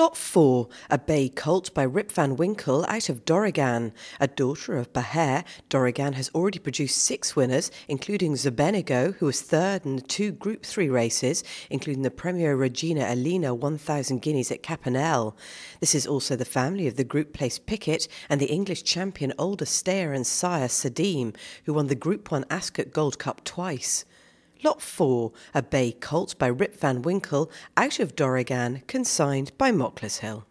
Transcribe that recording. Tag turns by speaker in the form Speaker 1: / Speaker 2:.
Speaker 1: Lot 4, a bay colt by Rip Van Winkle out of Dorrigan. A daughter of Bahhare, Dorrigan has already produced six winners, including Zabenigo, who was third in the two Group 3 races, including the Premio Regina Elena 1000 guineas at Capannelle. This is also the family of the Group Place Picket and the English champion older stayer and sire Sadeem, who won the Group 1 Ascot Gold Cup twice. Lot 4, a bay colt by Rip Van Winkle, out of Dorrigan, consigned by Mocklers Hill.